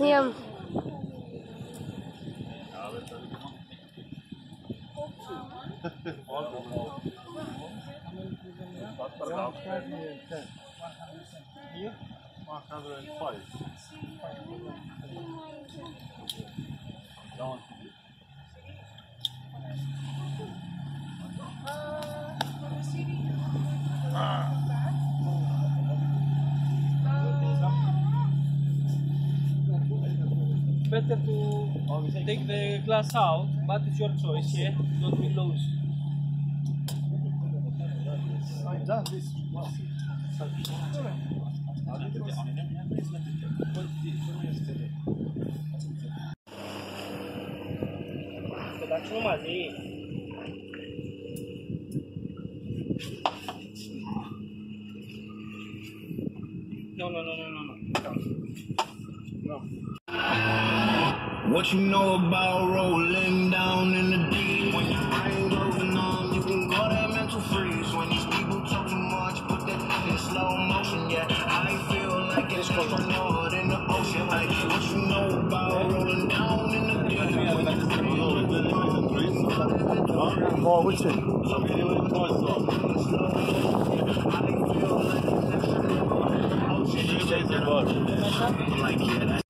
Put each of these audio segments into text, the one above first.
Sim. Marcado Better to take the glass out, but it's your choice, yeah? Not be lose. Facciamo μαζί. No, no, no, no, no, no. What you know about rolling down in the deep? When your brain goes numb, you can call that mental freeze. When these people talk too much, put that in slow motion. Yeah, I feel like it's astronaut in the ocean. Like what you know about rolling down in the deep? When your brain goes numb, Moguće. I feel like it's astronaut in the ocean. Like yeah,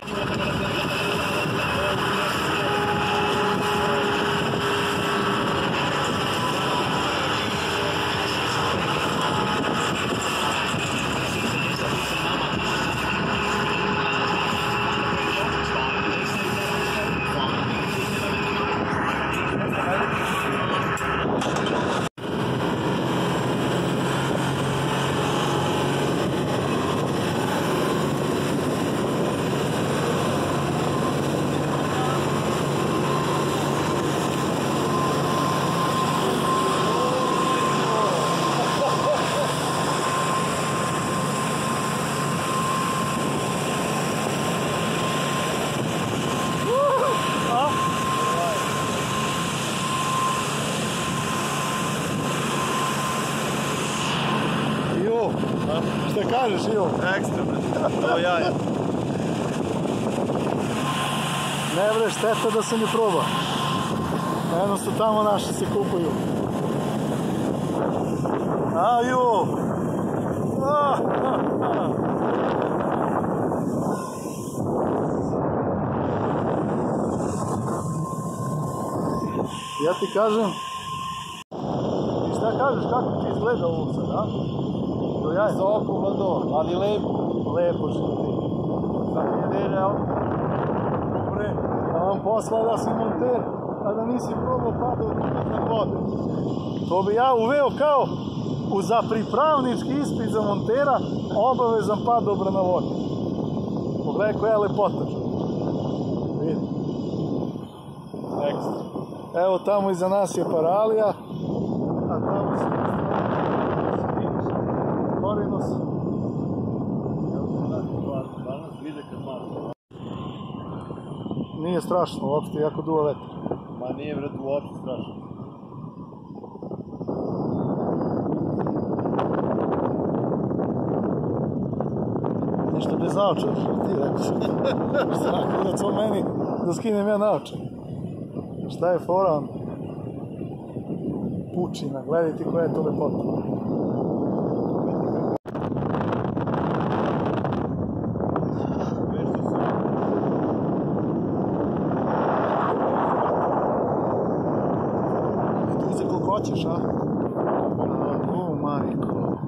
šta kažeš Jo? Ekstra, to jaje. Ne bre, šteta da se ne proba. Eno su tamo naši se kupaju. A jo! A, a, a. Ja ti kažem, i šta kažeš, kako ti izgleda ovo sad, a? To jaje. Visoko, ali lepo. Lepo što ti. Sad je realno. Dobre, a vam posla da si monter, a da nisi probao padao iznad vode. To bi ja uveo kao u za pripravnički ispit za montera obavezan pad dobro na vodi. Pogledaj koja je lepota. Vidi. Ekstra. Evo tamo iza nas je paralija, Nije strašno, uopšte jako duva vetar. Ma nije vred uopšte strašno. Ništa bez naočara, ti rekao. Šta, da to meni da skinem ja naočar. Šta je fora onda? Pučina, gledaj ti koja je to lepota. Koliko hoćeš, a? O, majko.